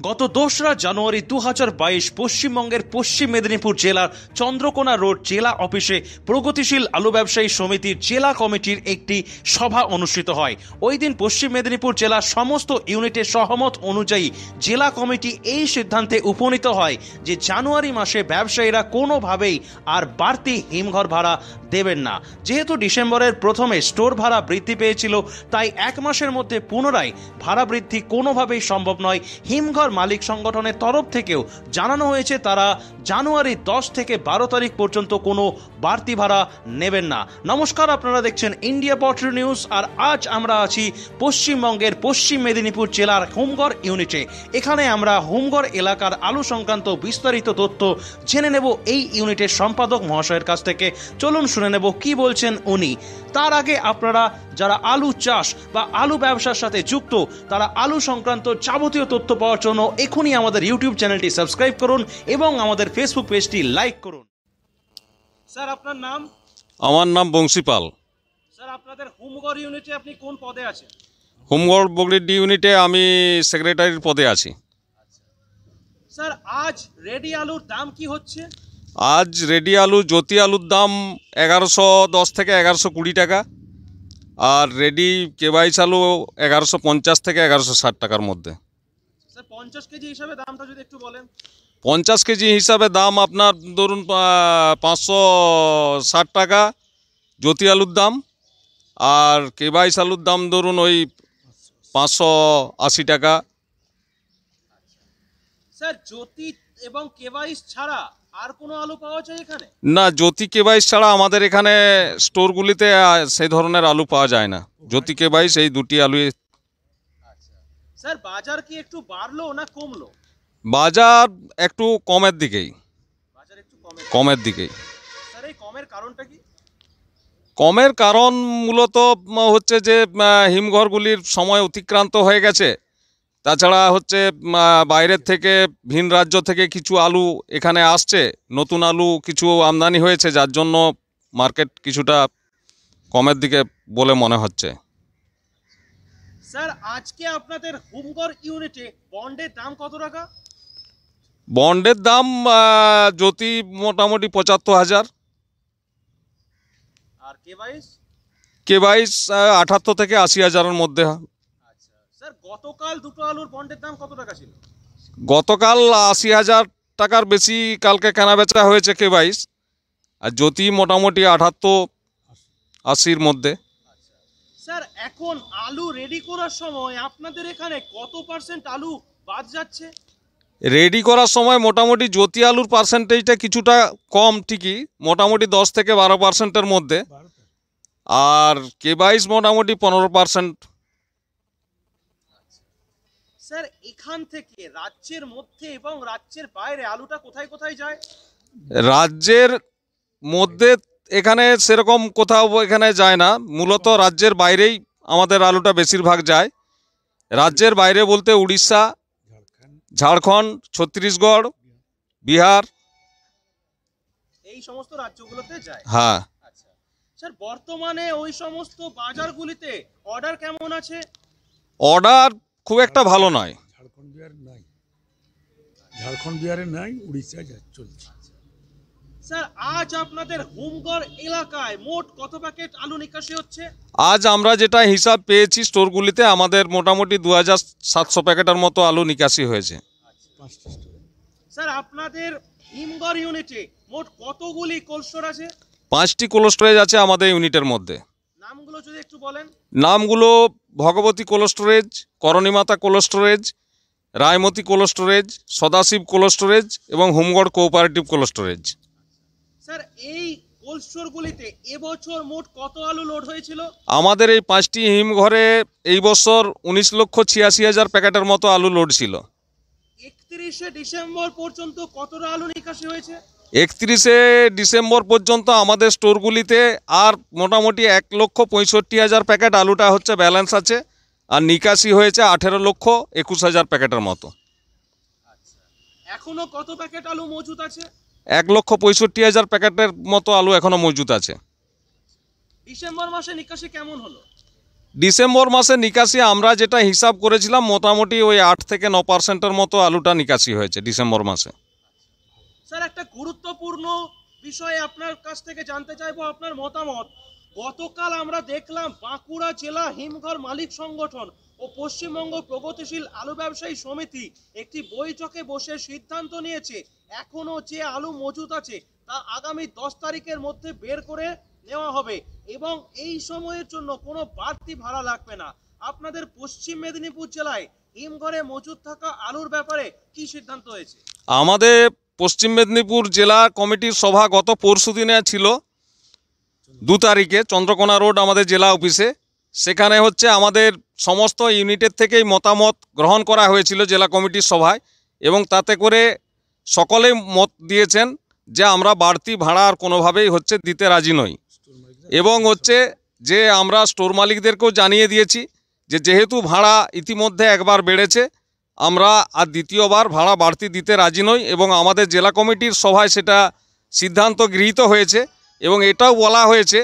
গত দোসরা জানুয়ারি দু হাজার বাইশ পশ্চিমবঙ্গের পশ্চিম মেদিনীপুর জেলার চন্দ্রকোনা রোড জেলা অফিসে প্রগতিশীল আলু ব্যবসায়ী সমিতির জেলা কমিটির একটি সভা অনুষ্ঠিত হয়। ওই দিন পশ্চিম মেদিনীপুর জেলার সমস্ত ইউনিটের সহমত অনুযায়ী জেলা কমিটি এই সিদ্ধান্তে উপনীত হয় যে জানুয়ারি মাসে ব্যবসায়ীরা কোনোভাবেই আর বাড়তি হিমঘর ভাড়া দেবেন না। যেহেতু ডিসেম্বরের প্রথমে স্টোর ভাড়া বৃদ্ধি পেয়েছিল, তাই এক মাসের মধ্যে পুনরায় ভাড়া বৃদ্ধি কোনোভাবেই সম্ভব নয়। হিমঘর মালিক সংগঠনের তরফ থেকেও জানানো হয়েছে, তারা জানুয়ারি দশ থেকে বারো তারিখ পর্যন্ত কোনো বাড়তি ভাড়া নেবেন না। নমস্কার, আপনারা দেখছেন ইন্ডিয়া পটরি নিউজ আর আজ আমরা আছি পশ্চিমবঙ্গের পশ্চিম মেদিনীপুর জেলার হোমগড় ইউনিটে। এখানে আমরা হোমগড় এলাকার আলু সংক্রান্ত বিস্তারিত তথ্য জেনে নেব এই ইউনিটের সম্পাদক মহাশয়ের কাছ থেকে। চলুন শুনে নেব কি বলছেন উনি। তার আগে আপনারা যারা আলু চাষ বা আলু ব্যবসার সাথে যুক্ত, তারা আলু সংক্রান্ত যাবতীয় তথ্য পাওয়ার এখনই আমাদের ইউটিউব চ্যানেলটি সাবস্ক্রাইব করুন এবং আমাদের ফেসবুক পেজটি লাইক করুন। স্যার আপনার নাম? আমার নাম বংশীপাল স্যার আপনাদের হোমগড় ইউনিটে আপনি কোন পদে আছেন? হোমগড় বগলিডি ইউনিটে আমি সেক্রেটারির পদে আছি। স্যার আজ রেডি আলুর দাম কি হচ্ছে? আজ রেডি আলু জ্যোতি আলুর দাম এগারোশো দশ থেকে এগারোশো কুড়ি টাকা আর রেডি কেবাইশ আলু এগারোশো পঞ্চাশ থেকে এগারোশো ষাট টাকার মধ্যে। পঞ্চাশ কেজি হিসাবে দামটা যদি একটু বলেন। পঞ্চাশ কেজি হিসাবে দাম আপনার ধরুন পাঁচশো ষাট টাকা জ্যোতি আলুর দাম আর কেবাইশ আলুর দাম ধরুন ওই পাঁচশো আশি টাকা। স্যার জ্যোতি এবং কেভাইস ছাড়া আর কোনো আলু পাওয়া যায় এখানে? না জ্যোতি কেবাইশ ছাড়া আমাদের এখানে স্টোরগুলিতে সেই ধরনের আলু পাওয়া যায় না। জ্যোতি কেবাইশ এই দুটি আলু স্যার বাজার কি একটু বাড়লো না কমলো? বাজার একটু কমের দিকেই। বাজার একটু কমে কমের দিকেই। স্যার এই কমের কারণটা কি? কমের কারণ মূলত হচ্ছে যে হিমঘরগুলির সময় অতিক্রান্ত হয়ে গেছে। তাছাড়া হচ্ছে বাইরের থেকে ভিন রাজ্য থেকে কিছু আলু এখানে আসছে। নতুন আলু কিছু আমদানি হয়েছে যার জন্য মার্কেট কিছুটা কমের দিকে বলে মনে হচ্ছে। স্যার আজকে আপনাদের হোমগড় ইউনিটে বন্ডের দাম কত টাকা? বন্ডের দাম জ্যোতি মোটামুটি পঁচাত্তর হাজার। আর কেভাইস কে বাইশ আঠাত্তর থেকে আশি হাজারের মধ্যে। আচ্ছা স্যার গতকাল দুটো আলুর বন্ডের দাম কত টাকা ছিল? গতকাল আশি হাজার টাকার বেশি কালকে কেনা বেচা হয়েছে কে বাইশ। আর জ্যোতি মোটামুটি আঠাত্তর আশির মধ্যে। স্যার এখন আলু রেডি করার সময় আপনাদের এখানে কত পার্সেন্ট আলু বাদ যাচ্ছে? রেডি করার সময় মোটামুটি জ্যোতি আলুর পার্সেন্টেজটা কিছুটা কম ঠিকই মোটামুটি দশ থেকে বারো পার্সেন্টের মধ্যে। আর কে বাইশ মোটামুটি পনেরো পার্সেন্ট স্যার এখান থেকে রাজ্যের মধ্যে এবং রাজ্যের বাইরে আলুটা কোথায় কোথায় যায়? রাজ্যের মধ্যে এখানে সেরকম কোথাও এখানে যায় না। মূলত রাজ্যের বাইরেই আমাদের আলুটা বেশিরভাগ যায়। রাজ্যের বাইরে বলতে উড়িষ্যা ঝাড়খণ্ড ছত্তিশগড় বিহার। এই সমস্ত রাজ্যগুলোতে যায়? হ্যাঁ। আচ্ছা। স্যার বর্তমানে ওই সমস্ত বাজারগুলিতে অর্ডার কেমন আছে? অর্ডার খুব একটা ভালো নয়। ঝাড়খণ্ড বিহার নাই। ঝাড়খণ্ড বিহারে নাই উড়িষ্যায় চলছে। স্যার আজ আপনাদের হোমগড় এলাকায় মোট কত প্যাকেট আলু নিকাশি হচ্ছে? আজ আমরা যেটা হিসাব পেয়েছি স্টোরগুলিতে আমাদের মোটামুটি দু হাজার সাতশো প্যাকেটের মতো আলু নিকাশি হয়েছে। স্যার আপনাদের হিমগড় ইউনিটে মোট কতগুলি কোল্ড স্টোর আছে? পাঁচটি কোল্ড স্টোরেজ আছে আমাদের ইউনিটের মধ্যে। নামগুলো যদি একটু বলেন। নামগুলো Bhagabati cold storage Karanimata cold storage Raimati cold storage Sadashiv cold storage এবং Homgarh cooperative cold storage sir এই কোল্ড স্টোরগুলিতে এবছর মোট কত আলু লোড হয়েছিল? আমাদের এই পাঁচটি হিমঘরে এই বছর উনিশ লক্ষ ছিয়াশি হাজার প্যাকেটের মতো আলু লোড ছিল। একত্রিশে ডিসেম্বর পর্যন্ত কতটা আলু নিকাশি হয়েছে? একত্রিশে ডিসেম্বর পর্যন্ত আমাদের স্টোরগুলিতে আর মোটামুটি এক লক্ষ পঁয়ষট্টি হাজার প্যাকেট আলুটা হচ্ছে ব্যালেন্স আছে আর নিকাশি হয়েছে আঠেরো লক্ষ একুশ হাজার প্যাকেটের মতো। এখনও কত প্যাকেট আলু মজুদ আছে? এক লক্ষ পঁয়ষট্টি হাজার প্যাকেটের মতো আলু এখনও মজুদ আছে। ডিসেম্বর মাসে নিকাশি কেমন হলো? ডিসেম্বর মাসে নিকাশি আমরা যেটা হিসাব করেছিলাম মোটামুটি ওই আট থেকে ন পার্সেন্টের মতো আলুটা নিকাশি হয়েছে ডিসেম্বর মাসে। স্যার একটা গুরুত্বপূর্ণ বিষয়ে আপনার কাছ থেকে জানতে চাইব আপনার মতামত। গতকাল আমরা দেখলাম বাঁকুড়া জেলা হিমঘর মালিক সংগঠন ও পশ্চিমবঙ্গ প্রগতিশীল আলু ব্যবসায়ী সমিতি একটি বৈঠকে বসে সিদ্ধান্ত নিয়েছে এখনও যে আলু মজুদ আছে, তা আগামী দশ তারিখের মধ্যে বের করে নেওয়া হবে এবং এই সময়ের জন্য কোনো বাড়তি ভাড়া লাগবে না। আপনাদের পশ্চিম মেদিনীপুর জেলায় হিমঘরে মজুদ থাকা আলুর ব্যাপারে কি সিদ্ধান্ত হয়েছে? আমাদের পশ্চিম মেদিনীপুর জেলা কমিটির সভা গত পরশু দিনে ছিল, দু তারিখে চন্দ্রকোনা রোড আমাদের জেলা অফিসে। সেখানে হচ্ছে আমাদের সমস্ত ইউনিটের থেকেই মতামত গ্রহণ করা হয়েছিল জেলা কমিটির সভায় এবং তাতে করে সকলেই মত দিয়েছেন যে আমরা বাড়তি ভাড়া আর কোনোভাবেই হচ্ছে দিতে রাজি নই। এবং হচ্ছে যে আমরা স্টোর মালিকদেরকেও জানিয়ে দিয়েছি যে যেহেতু ভাড়া ইতিমধ্যে একবার বেড়েছে, আমরা আর দ্বিতীয়বার ভাড়া বাড়তি দিতে রাজি নই এবং আমাদের জেলা কমিটির সভায় সেটা সিদ্ধান্ত গৃহীত হয়েছে এবং এটাও বলা হয়েছে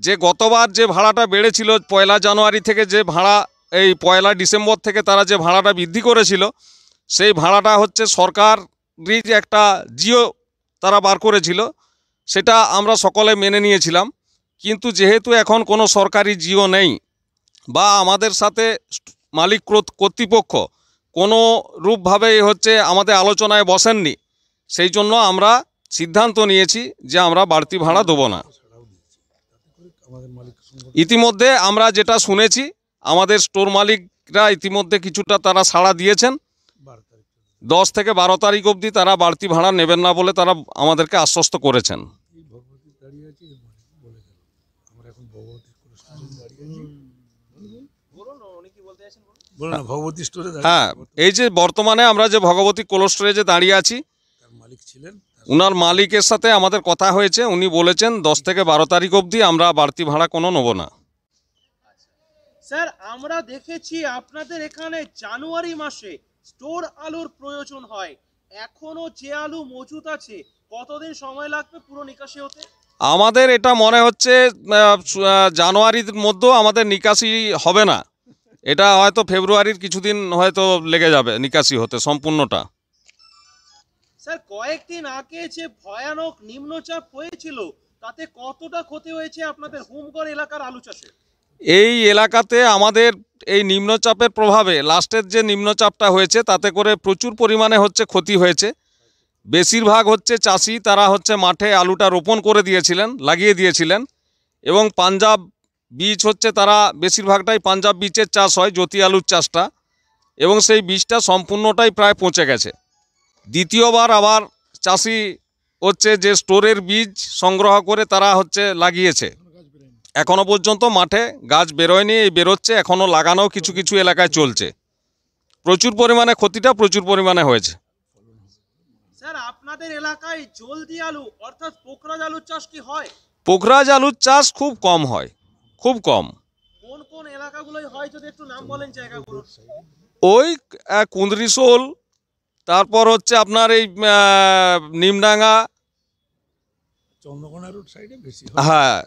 যে গতবার যে ভাড়াটা বেড়েছিল পয়লা জানুয়ারি থেকে যে ভাড়া, এই পয়লা ডিসেম্বর থেকে তারা যে ভাড়াটা বৃদ্ধি করেছিল, সেই ভাড়াটা হচ্ছে সরকারই যে একটা জিও তারা বার করেছিল, সেটা আমরা সকলে মেনে নিয়েছিলাম। কিন্তু যেহেতু এখন কোনো সরকারি জিও নেই বা আমাদের সাথে মালিক ক্রোত- কর্তৃপক্ষ কোনো রূপভাবে হচ্ছে আমাদের আলোচনায় বসেননি, সেই জন্য আমরা সিদ্ধান্ত নিয়েছি যে আমরা বাড়তি ভাড়া দেবো না। ইতিমধ্যে আমরা যেটা শুনেছি, আমাদের স্টোর মালিকরা ইতিমধ্যে কিছুটা তারা সাড়া দিয়েছেন। দশ থেকে বারো তারিখ অবধি তারা বাড়তি ভাড়া নেবেন না বলে তারা আমাদেরকে আশ্বস্ত করেছেন। এই ভগবতী দাঁড়িয়ে আছে এর বলে গেল আমরা এখন ভগবতী স্টোরে দাঁড়িয়ে আছি বলুন উনি কি বলতে চাইছেন বলুন বলো না ভগবতী স্টোরে হ্যাঁ এই যে বর্তমানে আমরা যে ভগবতী কোল্ড স্টোরেজে দাঁড়িয়ে আছি তার মালিক ছিলেন তার উনার মালিকের সাথে আমাদের কথা হয়েছে উনি বলেছেন দশ থেকে বারো তারিখ অবধি আমরা বাড়তি ভাড়া কোনো নেব না। স্যার আমরা দেখেছি আপনাদের এখানে জানুয়ারি মাসে স্টোর আলুর প্রয়োজন হয়। এখনও যে আলু মজুদ আছে কতদিন সময় লাগবে পুরো নিকাশি হতে? আমাদের এটা মনে হচ্ছে জানুয়ারির মধ্যেও আমাদের নিকাশি হবে না। এটা হয়তো ফেব্রুয়ারির কিছুদিন হয়তো লেগে যাবে নিকাশি হতে সম্পূর্ণটা। স্যার কয়েকদিন আগে যে ভয়ানক নিম্নচাপ হয়েছিল তাতে কতটা ক্ষতি হয়েছে আপনাদের হুমগড় এলাকার আলু চাষে? এই এলাকাতে আমাদের এই নিম্নচাপের প্রভাবে লাস্টের যে নিম্নচাপটা হয়েছে, তাতে করে প্রচুর পরিমাণে হচ্ছে ক্ষতি হয়েছে। বেশিরভাগ হচ্ছে চাষি, তারা হচ্ছে মাঠে আলুটা রোপণ করে দিয়েছিলেন, লাগিয়ে দিয়েছিলেন এবং পাঞ্জাব বীজ হচ্ছে তারা বেশিরভাগটাই পাঞ্জাব বীজের চাষ হয়, জ্যোতি আলুর চাষটা এবং সেই বীজটা সম্পূর্ণটাই প্রায় পচে গেছে। দ্বিতীয়বার আবার চাষি হচ্ছে যে স্টোরের বীজ সংগ্রহ করে তারা হচ্ছে লাগিয়েছে। এখনও পর্যন্ত মাঠে গাছ বেরোয়নি এই বেরোচ্ছে এখনও লাগানো কিছু কিছু এলাকায় চলছে। প্রচুর পরিমাণে ক্ষতিটা প্রচুর পরিমাণে হয়েছে। স্যার আপনাদের এলাকায় জলদি আলু অর্থাৎ পোখরাজ আলুর চাষ কি হয়? পোখরাজ আলুর চাষ খুব কম হয় খুব কম। কোন কোন এলাকাগুলোই হয় যদি একটু নাম বলেন জায়গাগুলো? ওই আহ, কুঁদরিশোল তারপর হচ্ছে আপনার এই নিমডাঙ্গা। চন্দ্রকোনা রোড সাইডে বেশি হয়।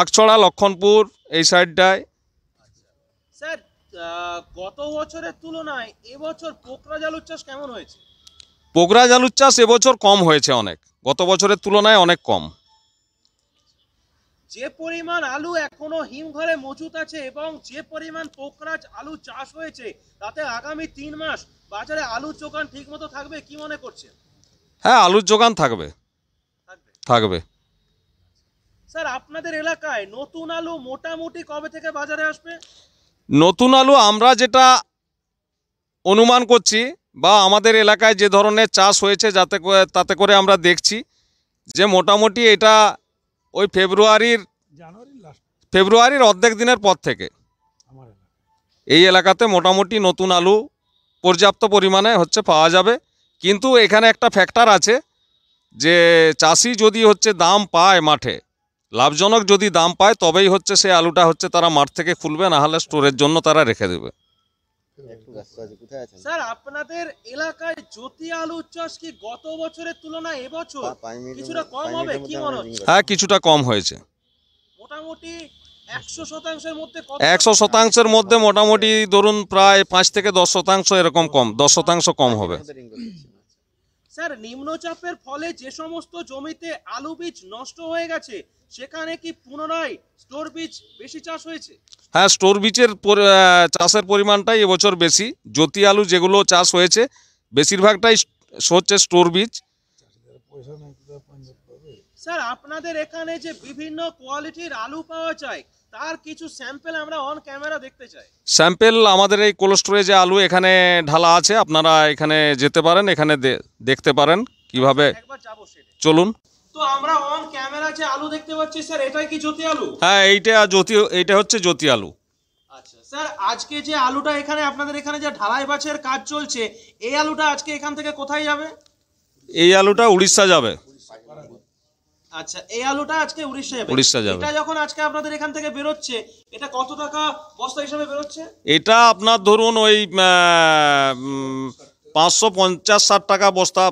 আকছড়া লক্ষণপুর এই সাইডটায়। স্যার গত বছরের তুলনায় এবছর পোখরাজ আলুর চাষ কেমন হয়েছে? পোখরাজ আলুর চাষ এবছর কম হয়েছে অনেক। গত বছরের তুলনায় অনেক কম। যে পরিমাণ আলু এখনও হিমঘরে মজুত আছে এবং যে পরিমাণ পোখরাজ আলু চাষ হয়েছে তাতে আগামী তিন মাস বাজারে আলুর যোগান ঠিকমতো থাকবে কি মনে করছেন? হ্যাঁ আলুর যোগান থাকবে। থাকবে। থাকবে। স্যার আপনাদের এলাকায় নতুন আলু মোটামুটি কবে থেকে বাজারে আসবে? নতুন আলু আমরা যেটা অনুমান করছি বা আমাদের এলাকায় যে ধরনের চাষ হয়েছে যাতে করে- তাতে করে আমরা দেখছি যে মোটামুটি এটা ওই ফেব্রুয়ারির ফেব্রুয়ারির অর্ধেক দিনের পর থেকে এই এলাকাতে মোটামুটি নতুন আলু পর্যাপ্ত পরিমাণে হচ্ছে পাওয়া যাবে। কিন্তু এখানে একটা ফ্যাক্টর আছে যে চাষি যদি হচ্ছে দাম পায় মাঠে লাভজনক যদি দাম পায় তবেই হচ্ছে সেই আলুটা হচ্ছে তারা মাঠ থেকে খুলবে না হলে স্টোরের জন্য তারা রেখে দেবে। একটু ব্যস্ত আছি কোথায় আছেন স্যার আপনাদের এলাকায় জ্যোতি আলুর চাষ কি গত বছরের তুলনায় এবছর পা- পাঁচ মিনিটের কিছুটা কম হবে? কি মনে হচ্ছে? হ্যাঁ কিছুটা কম হয়েছে। মোটামুটি একশো শতাংশের মধ্যে কত? একশো শতাংশের মধ্যে মোটামুটি ধরুন প্রায় পাঁচ থেকে দশ শতাংশ এরকম কম দশ শতাংশ কম হবে। স্যার, নিম্নচাপের ফলে যে সমস্ত জমিতে আলু বীজ নষ্ট হয়ে গেছে, সেখানে কি পুনরায় স্টোর বীজ বেশি চাষ হয়েছে? হ্যাঁ স্টোর বীজের চাষের পরিমাণটাই এবছর বেশি। জ্যোতি আলু যেগুলো চাষ হয়েছে, বেশিরভাগটাই হচ্ছে স্টোর বীজ। স্যার আপনাদের এখানে যে বিভিন্ন কোয়ালিটির আলু পাওয়া যায় তার কিছু স্যাম্পল আমরা অন ক্যামেরা দেখতে চাই। স্যাম্পেল আমাদের এই কোল্ড স্টোরেজে আলু এখানে ঢালা আছে আপনারা এখানে যেতে পারেন এখানে দে- দেখতে পারেন কীভাবে। একবার যাব সেটা চলুন। তো আমরা অন ক্যামেরা যে আলু দেখতে পাচ্ছি স্যার এটাই কি জ্যোতি আলু? হ্যাঁ এইটা জ্যোতি এইটা হচ্ছে জ্যোতি আলু। আচ্ছা স্যার আজকে যে আলুটা এখানে আপনাদের এখানে যে ঢালাই বাছের কাজ চলছে এই আলুটা আজকে এখান থেকে কোথায় যাবে? এই আলুটা উড়িষ্যা যাবে। আচ্ছা এই আলুটা আজকে উড়িষ্যা যাবে। উড়িষ্যা যাবে। এটা যখন আজকে আপনাদের এখান থেকে বেরোচ্ছে এটা কত টাকা বস্তা হিসাবে বেরোচ্ছে? এটা আপনার ধরুন ওই পাঁচশো পঞ্চাশ ষাট টাকা বস্তা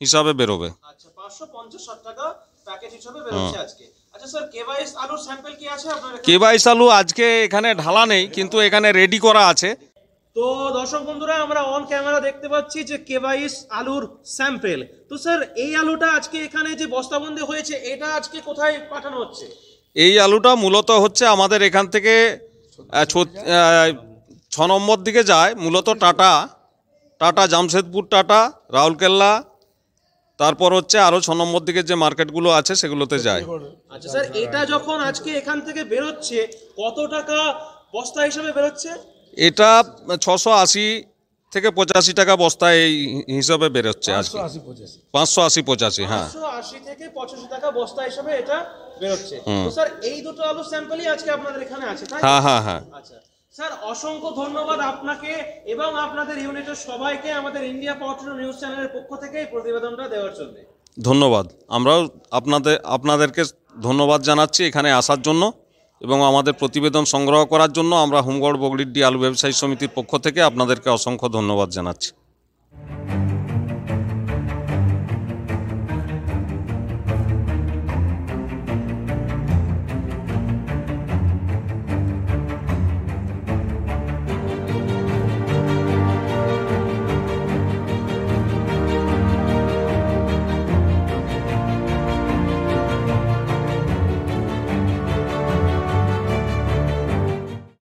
হিসাবে বেরোবে। আচ্ছা পাঁচশো পঞ্চাশ ষাট টাকা প্যাকেট হিসাবে বেরোচ্ছে আজকে। আচ্ছা আলু আজকে এখানে ঢালা নেই কিন্তু এখানে রেডি করা আছে। তো দর্শক বন্ধুরা আমরা অন ক্যামেরা দেখতে পাচ্ছি যে কেবাইস আলুর স্যাম্পেল তো স্যার এই আলুটা আজকে এখানে যে বস্তাবন্দি হয়েছে এটা আজকে কোথায় পাঠানো হচ্ছে? এই আলুটা মূলত হচ্ছে আমাদের এখান থেকে ছ- নম্বর দিকে যায়। মূলত টাটা টাটা জামশেদপুর টাটা রাউরকেল্লা তারপর হচ্ছে আরও ছ নম্বর দিকে যে মার্কেটগুলো আছে সেগুলোতে যায়। আচ্ছা স্যার এটা যখন আজকে এখান থেকে বেরোচ্ছে কত টাকা বস্তা হিসাবে বেরোচ্ছে? এটা ছশো আশি থেকে পঁচাশি টাকা বস্তা এই হিসাবে বেরোচ্ছে আজকে। পাঁচশো আশি পঁচাশি। হ্যাঁ। আশি থেকে পঁচাশি টাকা বস্তা হিসাবে এটা বেরোচ্ছে। স্যার এই দুটো আলু স্যাম্পলই আজকে আপনাদের এখানে আছে হ্যাঁ হ্যাঁ হ্যাঁ। আচ্ছা। স্যার অসংখ্য ধন্যবাদ আপনাকে এবং আপনাদের ইউনিটের সবাইকে আমাদের ইন্ডিয়া পত্র নিউজ চ্যানেলের পক্ষ থেকে এই প্রতিবেদনটা দেওয়ার জন্য। ধন্যবাদ। আমরাও আপনাদের আপনাদেরকে ধন্যবাদ জানাচ্ছি এখানে আসার জন্য। এবং আমাদের প্রতিবেদন সংগ্রহ করার জন্য আমরা হোমগড় বগলিড্ডি আলু ব্যবসায়ী সমিতির পক্ষ থেকে আপনাদেরকে অসংখ্য ধন্যবাদ জানাচ্ছি।